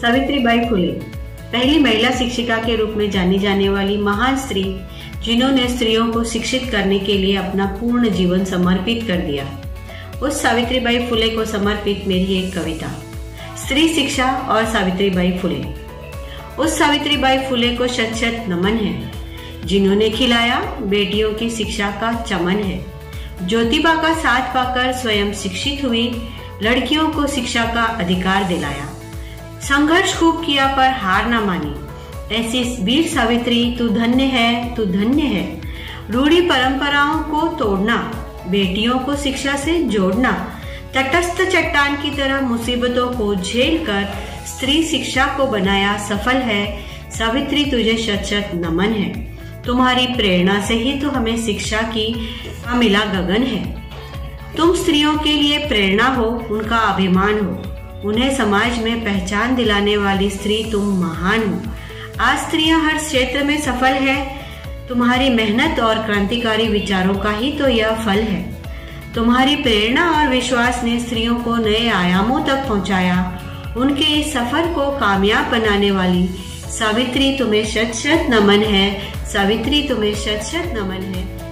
सावित्रीबाई फुले पहली महिला शिक्षिका के रूप में जानी जाने वाली महान स्त्री जिन्होंने स्त्रियों को शिक्षित करने के लिए अपना पूर्ण जीवन समर्पित कर दिया। उस सावित्रीबाई फुले को समर्पित मेरी एक कविता, स्त्री शिक्षा और सावित्रीबाई फुले। उस सावित्रीबाई फुले को शत शत नमन है, जिन्होंने खिलाया बेटियों की शिक्षा का चमन है। ज्योतिबा का साथ पाकर स्वयं शिक्षित हुई, लड़कियों को शिक्षा का अधिकार दिलाया। संघर्ष खूब किया पर हार ना मानी। ऐसी वीर सावित्री, तू धन्य है, तू धन्य है। रूढ़ी परंपराओं को तोड़ना, बेटियों को शिक्षा से जोड़ना, तटस्थ चट्टान की तरह मुसीबतों को झेल कर स्त्री शिक्षा को बनाया सफल है, सावित्री तुझे शत नमन है। तुम्हारी प्रेरणा से ही तो हमें शिक्षा की मिला गगन है। तुम स्त्रियों के लिए प्रेरणा हो, उनका अभिमान हो। उन्हें समाज में पहचान दिलाने वाली स्त्री तुम महान हो। आज स्त्रियाँ हर क्षेत्र में सफल है, तुम्हारी मेहनत और क्रांतिकारी विचारों का ही तो यह फल है। तुम्हारी प्रेरणा और विश्वास ने स्त्रियों को नए आयामों तक पहुँचाया। उनके इस सफ़र को कामयाब बनाने वाली सावित्री तुम्हें शत शत नमन है। सावित्री तुम्हें शत शत नमन है।